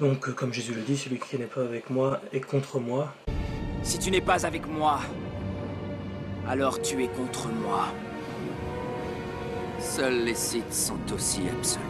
Donc, euh, comme Jésus le dit, celui qui n'est pas avec moi est contre moi. Si tu n'es pas avec moi, alors tu es contre moi. Seuls les Sith sont aussi absolus.